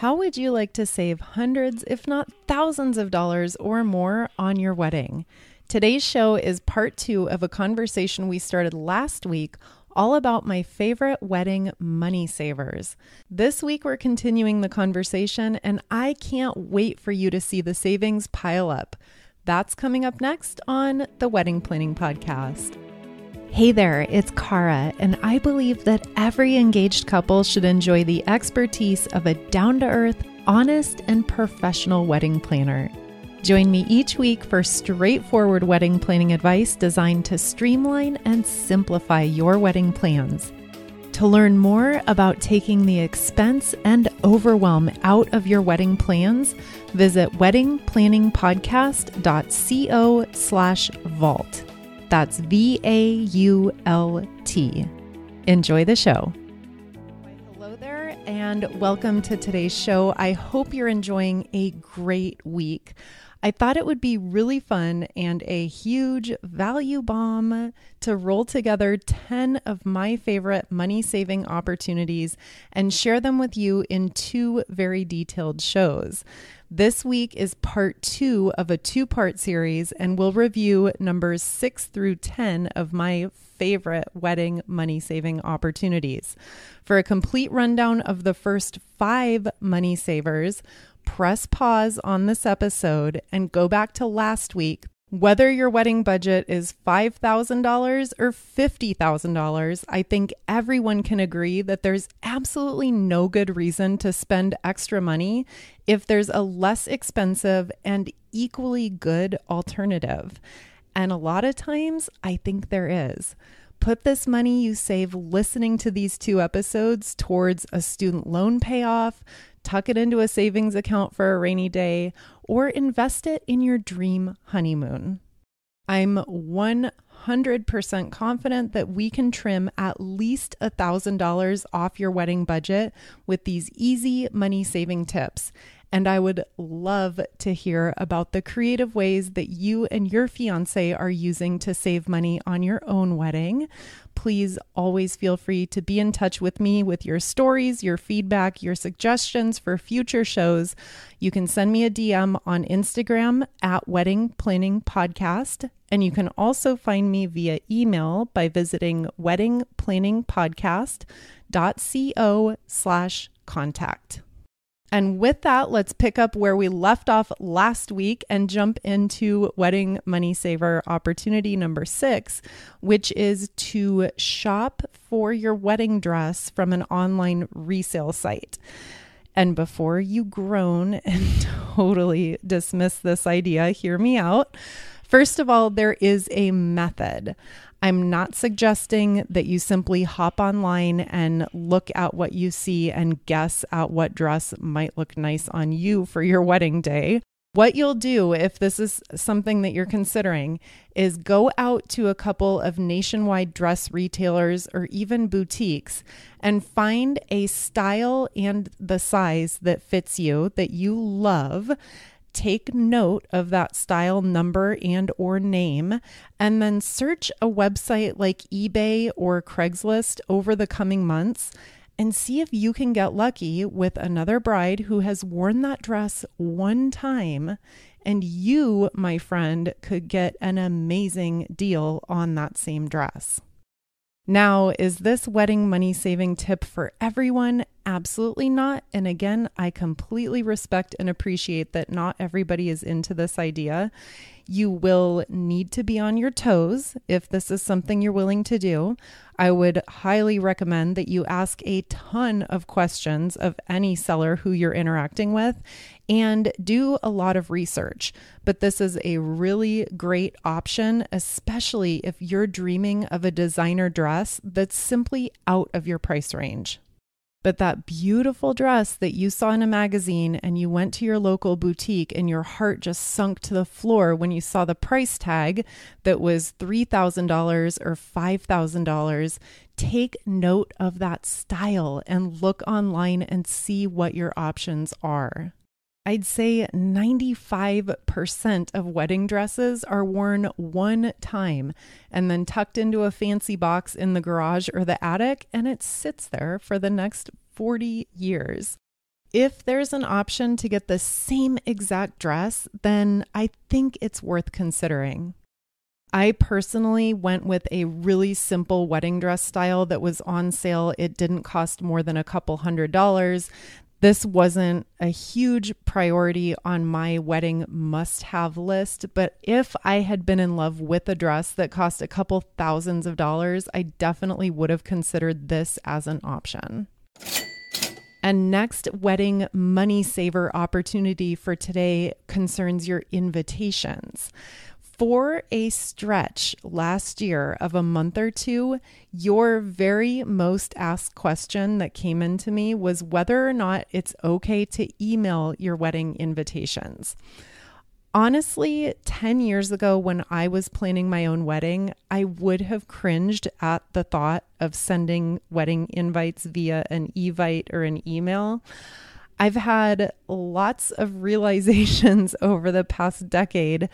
How would you like to save hundreds, if not thousands of dollars or more on your wedding? Today's show is part two of a conversation we started last week all about my favorite wedding money savers. This week, we're continuing the conversation, and I can't wait for you to see the savings pile up. That's coming up next on the Wedding Planning Podcast. Hey there, it's Kara, and I believe that every engaged couple should enjoy the expertise of a down to earth, honest, and professional wedding planner. Join me each week for straightforward wedding planning advice designed to streamline and simplify your wedding plans. To learn more about taking the expense and overwhelm out of your wedding plans, visit weddingplanningpodcast.co slash vault. That's V A U L T. Enjoy the show. Hello there, and welcome to today's show. I hope you're enjoying a great week. I thought it would be really fun and a huge value bomb to roll together 10 of my favorite money saving opportunities and share them with you in two very detailed shows. This week is part two of a two part series, and we'll review numbers six through 10 of my favorite wedding money saving opportunities. For a complete rundown of the first five money savers, press pause on this episode and go back to last week whether your wedding budget is $5,000 or $50,000, I think everyone can agree that there's absolutely no good reason to spend extra money if there's a less expensive and equally good alternative. And a lot of times, I think there is. Put this money you save listening to these two episodes towards a student loan payoff, tuck it into a savings account for a rainy day, or invest it in your dream honeymoon. I'm 100% confident that we can trim at least $1,000 off your wedding budget with these easy money saving tips. And I would love to hear about the creative ways that you and your fiance are using to save money on your own wedding. Please always feel free to be in touch with me with your stories, your feedback, your suggestions for future shows. You can send me a DM on Instagram at Wedding Planning Podcast. And you can also find me via email by visiting weddingplanningpodcast.co slash contact. And with that, let's pick up where we left off last week and jump into wedding money saver opportunity number six, which is to shop for your wedding dress from an online resale site. And before you groan and totally dismiss this idea, hear me out. First of all, there is a method. I'm not suggesting that you simply hop online and look at what you see and guess at what dress might look nice on you for your wedding day. What you'll do if this is something that you're considering is go out to a couple of nationwide dress retailers or even boutiques and find a style and the size that fits you that you love take note of that style number and or name and then search a website like eBay or Craigslist over the coming months and see if you can get lucky with another bride who has worn that dress one time and you, my friend, could get an amazing deal on that same dress. Now, is this wedding money saving tip for everyone? Absolutely not. And again, I completely respect and appreciate that not everybody is into this idea. You will need to be on your toes if this is something you're willing to do. I would highly recommend that you ask a ton of questions of any seller who you're interacting with and do a lot of research. But this is a really great option, especially if you're dreaming of a designer dress that's simply out of your price range. But that beautiful dress that you saw in a magazine and you went to your local boutique and your heart just sunk to the floor when you saw the price tag that was $3,000 or $5,000, take note of that style and look online and see what your options are. I'd say 95% of wedding dresses are worn one time and then tucked into a fancy box in the garage or the attic, and it sits there for the next 40 years. If there's an option to get the same exact dress, then I think it's worth considering. I personally went with a really simple wedding dress style that was on sale. It didn't cost more than a couple hundred dollars. This wasn't a huge priority on my wedding must have list, but if I had been in love with a dress that cost a couple thousands of dollars, I definitely would have considered this as an option. And next wedding money saver opportunity for today concerns your invitations for a stretch last year of a month or two, your very most asked question that came into me was whether or not it's okay to email your wedding invitations. Honestly, 10 years ago, when I was planning my own wedding, I would have cringed at the thought of sending wedding invites via an evite or an email. I've had lots of realizations over the past decade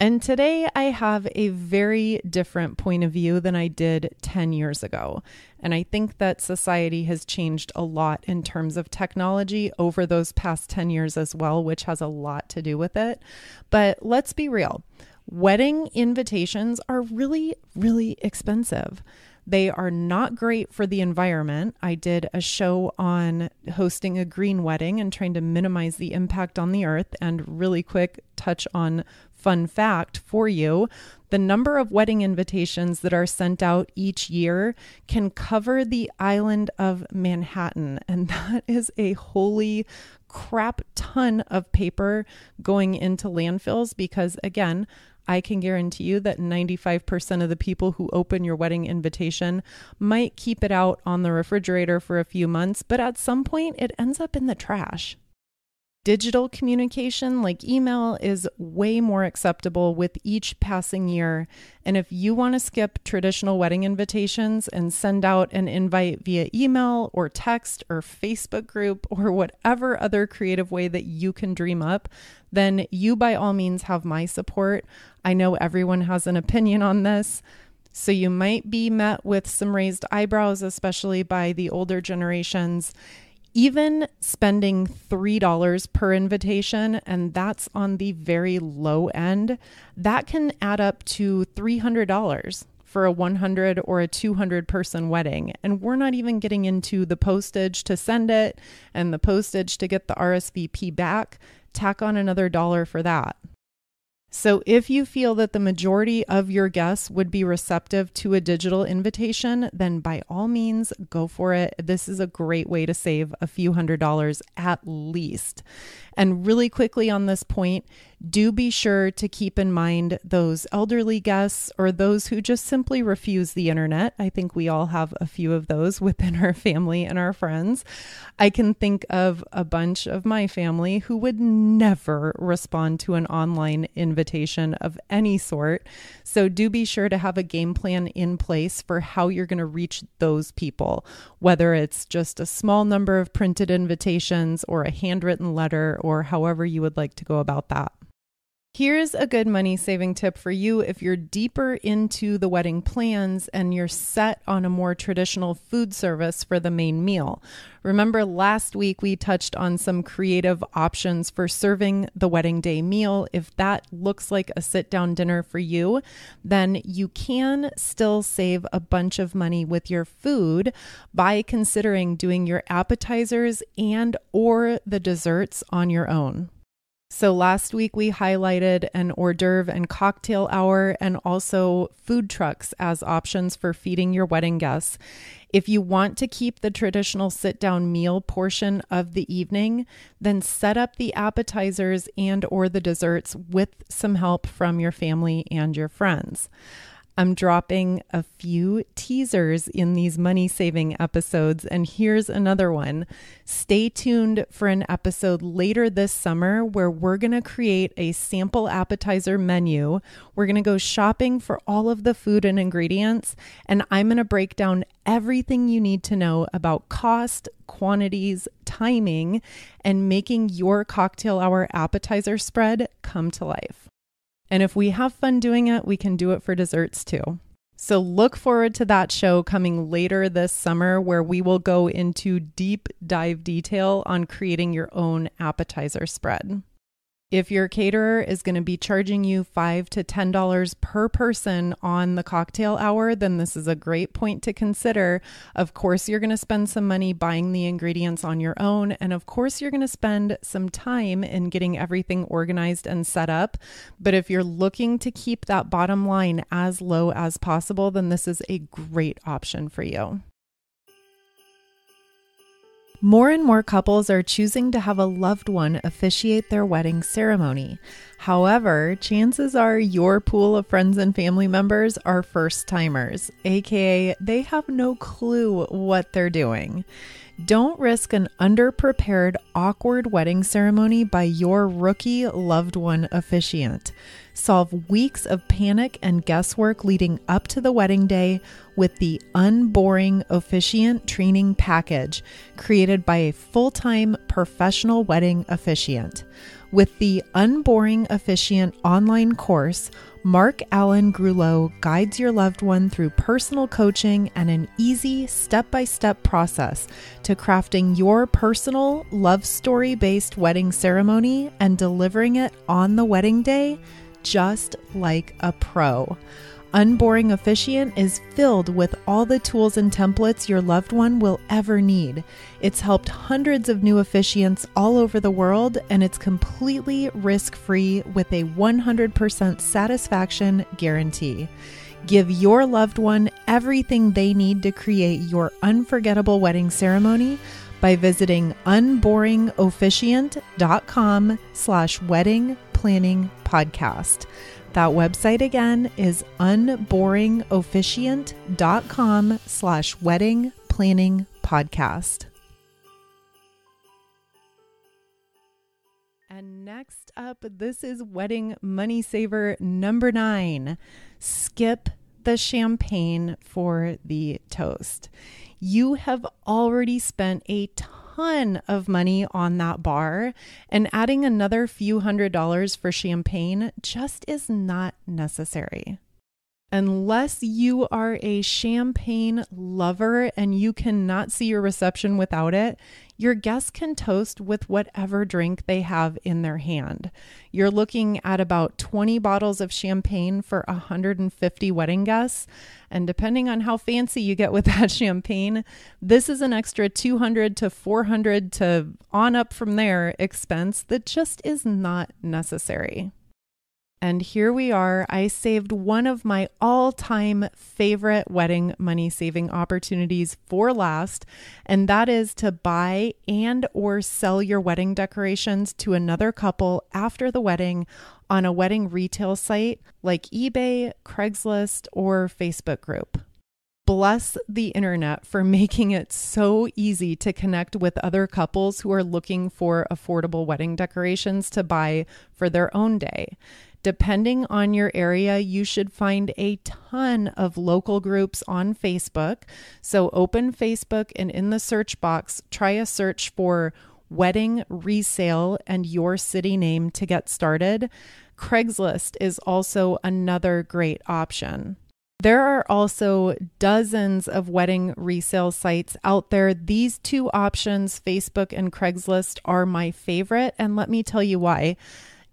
and today I have a very different point of view than I did 10 years ago. And I think that society has changed a lot in terms of technology over those past 10 years as well, which has a lot to do with it. But let's be real wedding invitations are really, really expensive. They are not great for the environment. I did a show on hosting a green wedding and trying to minimize the impact on the earth, and really quick touch on fun fact for you the number of wedding invitations that are sent out each year can cover the island of Manhattan. And that is a holy crap ton of paper going into landfills because, again, I can guarantee you that 95% of the people who open your wedding invitation might keep it out on the refrigerator for a few months, but at some point it ends up in the trash. Digital communication like email is way more acceptable with each passing year. And if you want to skip traditional wedding invitations and send out an invite via email or text or Facebook group or whatever other creative way that you can dream up, then you by all means have my support. I know everyone has an opinion on this. So you might be met with some raised eyebrows, especially by the older generations even spending $3 per invitation, and that's on the very low end, that can add up to $300 for a 100 or a 200 person wedding. And we're not even getting into the postage to send it and the postage to get the RSVP back. Tack on another dollar for that. So, if you feel that the majority of your guests would be receptive to a digital invitation, then by all means go for it. This is a great way to save a few hundred dollars at least. And really quickly on this point, do be sure to keep in mind those elderly guests or those who just simply refuse the internet. I think we all have a few of those within our family and our friends. I can think of a bunch of my family who would never respond to an online invitation of any sort. So do be sure to have a game plan in place for how you're going to reach those people, whether it's just a small number of printed invitations or a handwritten letter or however you would like to go about that. Here's a good money saving tip for you if you're deeper into the wedding plans and you're set on a more traditional food service for the main meal. Remember, last week we touched on some creative options for serving the wedding day meal. If that looks like a sit down dinner for you, then you can still save a bunch of money with your food by considering doing your appetizers and or the desserts on your own. So last week we highlighted an hors d'oeuvre and cocktail hour and also food trucks as options for feeding your wedding guests. If you want to keep the traditional sit down meal portion of the evening, then set up the appetizers and or the desserts with some help from your family and your friends. I'm dropping a few teasers in these money saving episodes, and here's another one. Stay tuned for an episode later this summer where we're going to create a sample appetizer menu. We're going to go shopping for all of the food and ingredients, and I'm going to break down everything you need to know about cost, quantities, timing, and making your cocktail hour appetizer spread come to life. And if we have fun doing it, we can do it for desserts too. So look forward to that show coming later this summer where we will go into deep dive detail on creating your own appetizer spread. If your caterer is going to be charging you five to ten dollars per person on the cocktail hour, then this is a great point to consider. Of course, you're going to spend some money buying the ingredients on your own, and of course, you're going to spend some time in getting everything organized and set up. But if you're looking to keep that bottom line as low as possible, then this is a great option for you. More and more couples are choosing to have a loved one officiate their wedding ceremony. However, chances are your pool of friends and family members are first timers, aka they have no clue what they're doing. Don't risk an underprepared, awkward wedding ceremony by your rookie loved one officiant. Solve weeks of panic and guesswork leading up to the wedding day with the Unboring Officiant Training Package created by a full time professional wedding officiant. With the Unboring Officiant online course, Mark Allen Grullo guides your loved one through personal coaching and an easy step by step process to crafting your personal love story based wedding ceremony and delivering it on the wedding day just like a pro. Unboring Officiant is filled with all the tools and templates your loved one will ever need. It's helped hundreds of new officiants all over the world, and it's completely risk free with a 100% satisfaction guarantee. Give your loved one everything they need to create your unforgettable wedding ceremony by visiting unboringofficiant.com slash wedding planning podcast. That website again is unboringofficiant.com slash wedding planning podcast. And next up, this is wedding money saver number nine. Skip the champagne for the toast. You have already spent a ton ton of money on that bar, and adding another few hundred dollars for champagne just is not necessary. Unless you are a champagne lover and you cannot see your reception without it, your guests can toast with whatever drink they have in their hand. You're looking at about 20 bottles of champagne for 150 wedding guests. And depending on how fancy you get with that champagne, this is an extra 200 to 400 to on up from there expense that just is not necessary. And here we are. I saved one of my all time favorite wedding money saving opportunities for last, and that is to buy and or sell your wedding decorations to another couple after the wedding on a wedding retail site like eBay, Craigslist, or Facebook group. Bless the internet for making it so easy to connect with other couples who are looking for affordable wedding decorations to buy for their own day. Depending on your area, you should find a ton of local groups on Facebook. So open Facebook and in the search box, try a search for wedding resale and your city name to get started. Craigslist is also another great option. There are also dozens of wedding resale sites out there. These two options, Facebook and Craigslist, are my favorite. And let me tell you why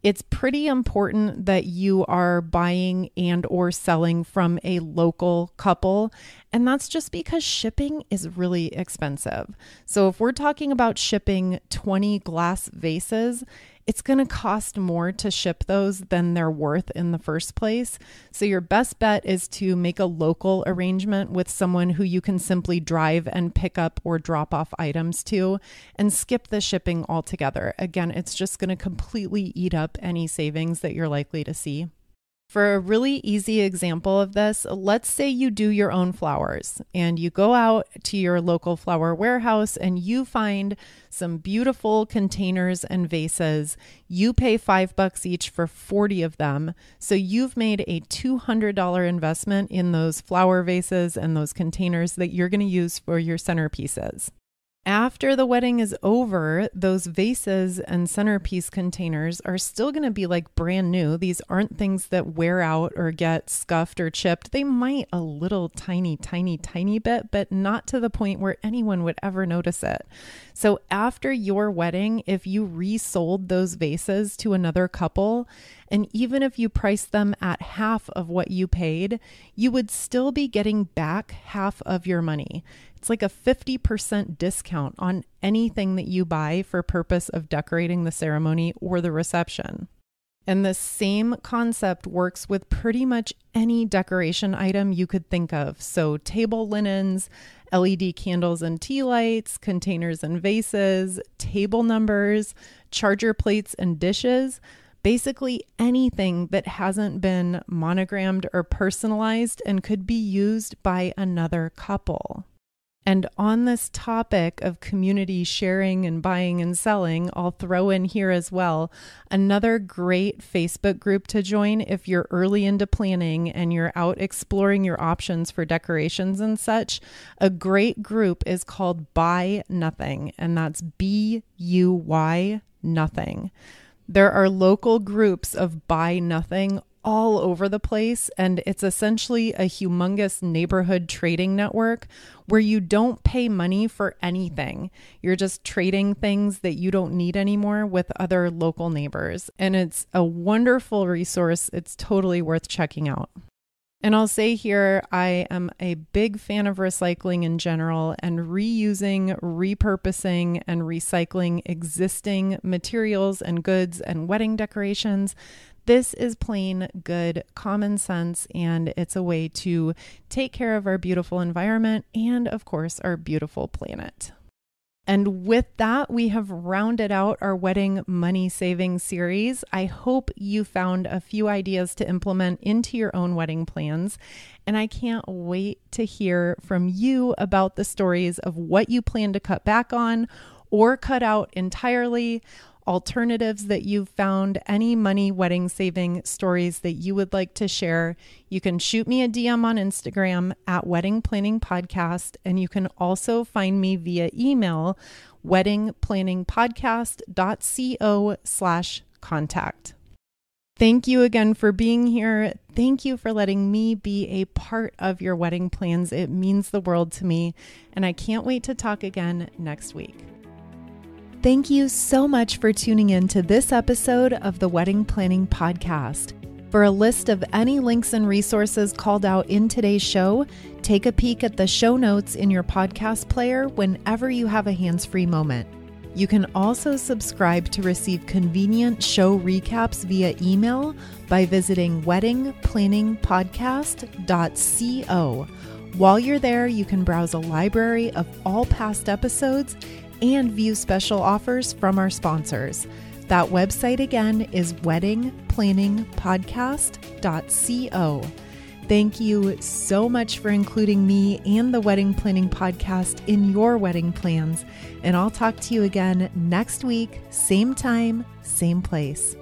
it's pretty important that you are buying and or selling from a local couple and that's just because shipping is really expensive. So if we're talking about shipping 20 glass vases, it's going to cost more to ship those than they're worth in the first place. So, your best bet is to make a local arrangement with someone who you can simply drive and pick up or drop off items to and skip the shipping altogether. Again, it's just going to completely eat up any savings that you're likely to see. For a really easy example of this, let's say you do your own flowers and you go out to your local flower warehouse and you find some beautiful containers and vases. You pay five bucks each for 40 of them. So you've made a $200 investment in those flower vases and those containers that you're going to use for your centerpieces. After the wedding is over, those vases and centerpiece containers are still going to be like brand new. These aren't things that wear out or get scuffed or chipped. They might a little tiny, tiny, tiny bit, but not to the point where anyone would ever notice it. So after your wedding, if you resold those vases to another couple, and even if you priced them at half of what you paid, you would still be getting back half of your money. It's like a 50% discount on anything that you buy for purpose of decorating the ceremony or the reception. And the same concept works with pretty much any decoration item you could think of. So, table linens, LED candles and tea lights, containers and vases, table numbers, charger plates and dishes. Basically, anything that hasn't been monogrammed or personalized and could be used by another couple. And on this topic of community sharing and buying and selling, I'll throw in here as well another great Facebook group to join if you're early into planning and you're out exploring your options for decorations and such. A great group is called Buy Nothing, and that's B U Y Nothing. There are local groups of Buy Nothing all over the place. And it's essentially a humongous neighborhood trading network where you don't pay money for anything. You're just trading things that you don't need anymore with other local neighbors. And it's a wonderful resource. It's totally worth checking out. And I'll say here, I am a big fan of recycling in general and reusing, repurposing, and recycling existing materials and goods and wedding decorations. This is plain good common sense, and it's a way to take care of our beautiful environment and, of course, our beautiful planet. And with that, we have rounded out our wedding money saving series. I hope you found a few ideas to implement into your own wedding plans. And I can't wait to hear from you about the stories of what you plan to cut back on or cut out entirely alternatives that you've found, any money wedding saving stories that you would like to share, you can shoot me a DM on Instagram at Wedding Planning Podcast. And you can also find me via email, weddingplanningpodcast.co slash contact. Thank you again for being here. Thank you for letting me be a part of your wedding plans. It means the world to me. And I can't wait to talk again next week. Thank you so much for tuning in to this episode of the Wedding Planning Podcast. For a list of any links and resources called out in today's show, take a peek at the show notes in your podcast player whenever you have a hands free moment. You can also subscribe to receive convenient show recaps via email by visiting weddingplanningpodcast.co. While you're there, you can browse a library of all past episodes and view special offers from our sponsors. That website again is weddingplanningpodcast.co. Thank you so much for including me and the Wedding Planning Podcast in your wedding plans. And I'll talk to you again next week, same time, same place.